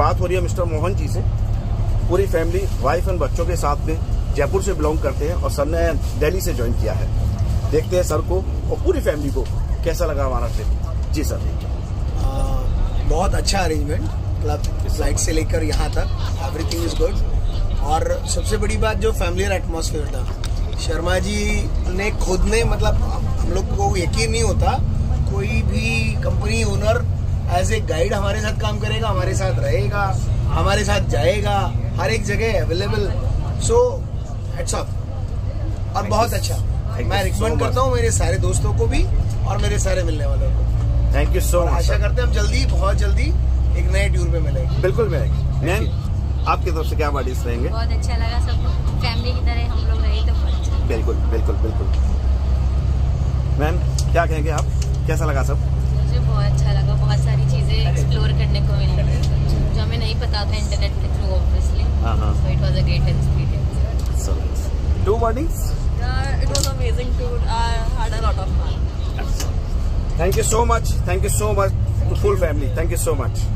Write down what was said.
बात हो रही है मिस्टर मोहन जी से। पूरी फैमिली वाइफ एंड बच्चों के साथ में जयपुर से बिलोंग करते हैं और सर ने दिल्ली से ज्वाइन किया है। देखते हैं सर को और पूरी फैमिली को कैसा लगा हमारा ट्रिप जी सर। आ, बहुत अच्छा अरेंजमेंट क्लब फ़्लाइट से लेकर यहाँ तक। एवरीथिंग इज़ गुड और सबसे बड़ी बात जो फैमिलियर एटमोसफेयर था शर्मा जी ने खुद ने मतलब हम लोग को यकीन नहीं होता कोई भी company owner as a guide हमारे साथ काम करेगा हमारे साथ रहेगा हमारे साथ जाएगा हर एक जगह अवेलेबल सो हेड्स ऑफ़ और बहुत अच्छा। मैं रिकमेंड करता हूँ मेरे सारे दोस्तों को भी और मेरे सारे मिलने वालों को। थैंक यू सो मच आशा करते हैं हम जल्दी बहुत जल्दी एक नए टूर पे मिलेंगे। बिल्कुल मिलेंगे। मैम आपकी तरफ़ से क्या वर्डिस रहेंगे? बहुत अच्छा लगा सब फैमिली की तरह हम लोग रहे तो बहुत अच्छा बिल्कुल बिल्कुल बिल्कुल। मैम क्या कहेंगे आप? कैसा लगा सब? मुझे बहुत अच्छा लगा बहुत सारी चीज़ें एक्सप्लोर करने को मिली जो हमें नहीं पता था इंटरनेट के through obviously so it was a great experience two mornings it was amazing tour I had a lot of fun thank you so much thank you so much to full family thank you so much